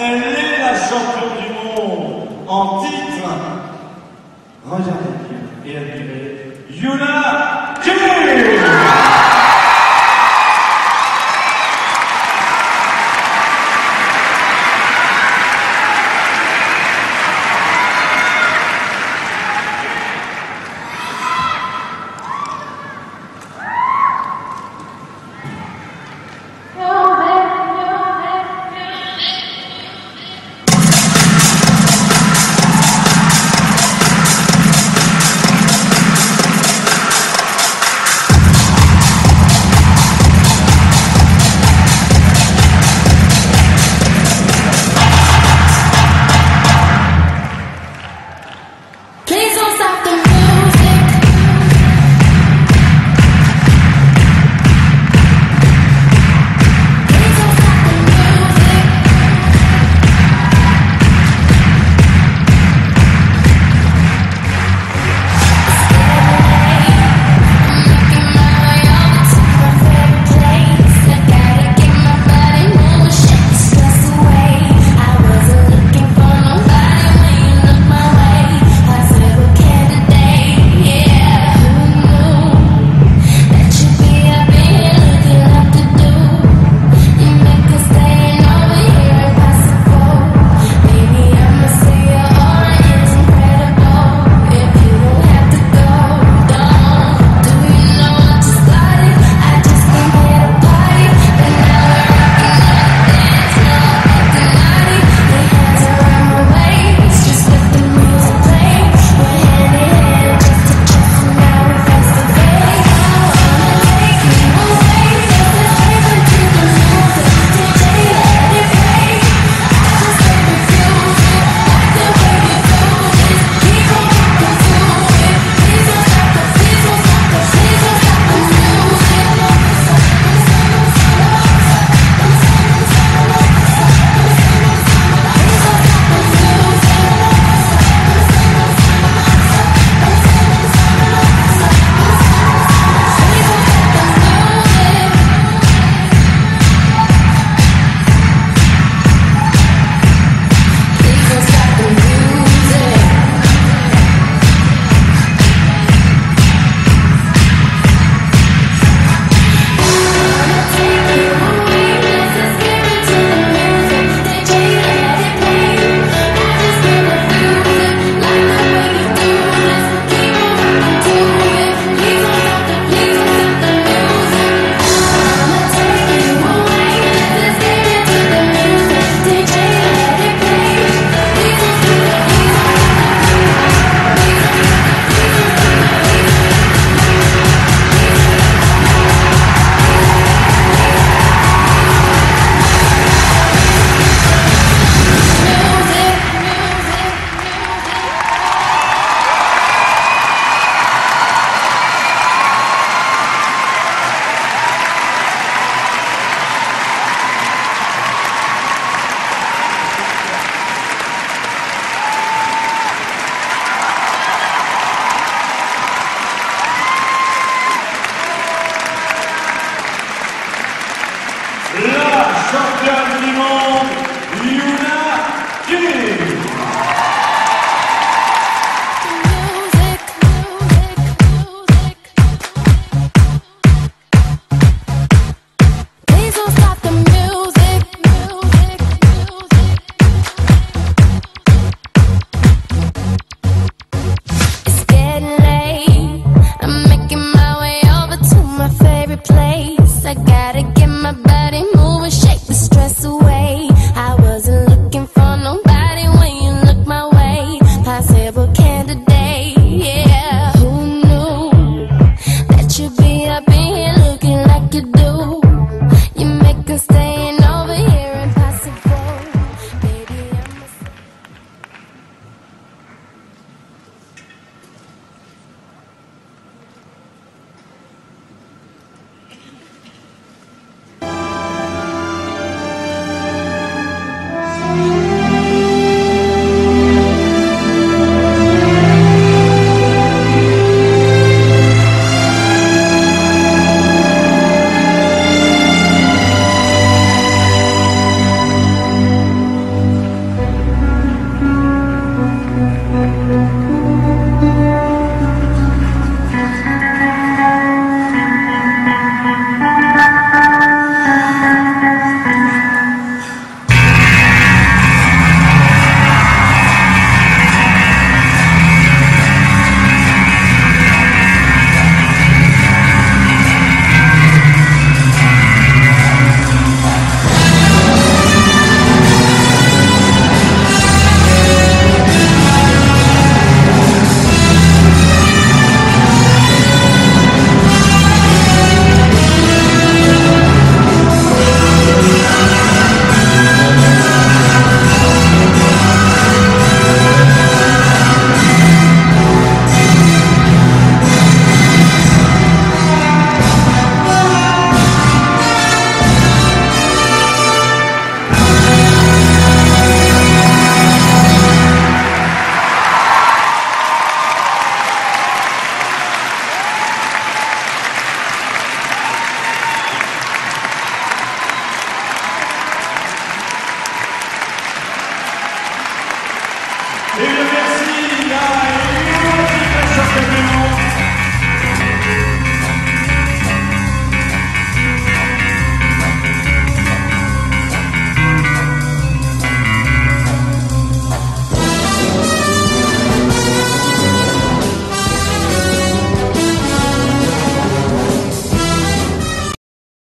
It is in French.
Elle est la championne du monde en titre. Regardez bien et admirez Yuna place. I gotta get my.